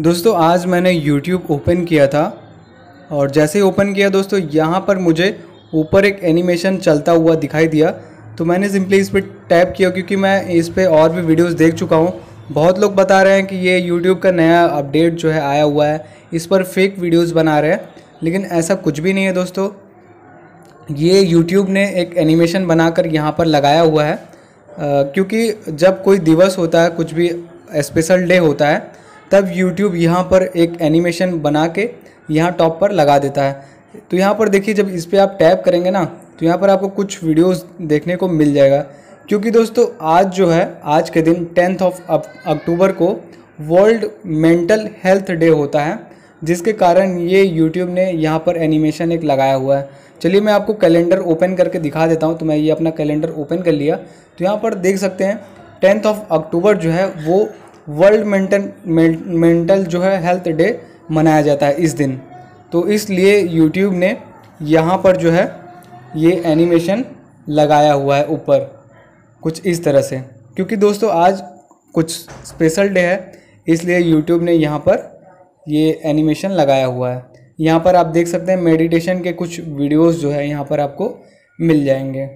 दोस्तों, आज मैंने YouTube ओपन किया था। और जैसे ही ओपन किया दोस्तों, यहाँ पर मुझे ऊपर एक एनिमेशन चलता हुआ दिखाई दिया। तो मैंने सिंपली इस पर टैप किया क्योंकि मैं इस पर और भी वीडियोस देख चुका हूँ। बहुत लोग बता रहे हैं कि ये यूट्यूब का नया अपडेट जो है, आया हुआ है। इस पर फेक वीडियोस बना रहे हैं। लेकिन ऐसा कुछ भी नहीं है दोस्तों। ये यूट्यूब ने एक एनिमेशन बनाकर यहाँ पर लगाया हुआ है। क्योंकि जब कोई दिवस होता है, कुछ भी स्पेशल डे होता है, तब यूट्यूब यहाँ पर एक एनिमेशन बना के यहाँ टॉप पर लगा देता है। तो यहाँ पर देखिए, जब इस पर आप टैप करेंगे ना तो यहाँ पर आपको कुछ वीडियोस देखने को मिल जाएगा। क्योंकि दोस्तों, आज जो है, आज के दिन टेंथ ऑफ़ अक्टूबर को वर्ल्ड मेंटल हेल्थ डे होता है। जिसके कारण ये यूट्यूब ने यहाँ पर एनिमेशन एक लगाया हुआ है। चलिए मैं आपको कैलेंडर ओपन करके दिखा देता हूँ। तो मैं ये अपना कैलेंडर ओपन कर लिया। तो यहाँ पर देख सकते हैं टेंथ ऑफ़ अक्टूबर जो है, वो वर्ल्ड मेंटल मेंटल जो है हेल्थ डे मनाया जाता है इस दिन। तो इसलिए यूट्यूब ने यहाँ पर जो है, ये एनिमेशन लगाया हुआ है ऊपर, कुछ इस तरह से। क्योंकि दोस्तों, आज कुछ स्पेशल डे है, इसलिए यूट्यूब ने यहाँ पर ये एनिमेशन लगाया हुआ है। यहाँ पर आप देख सकते हैं मेडिटेशन के कुछ वीडियोस जो है, यहाँ पर आपको मिल जाएँगे।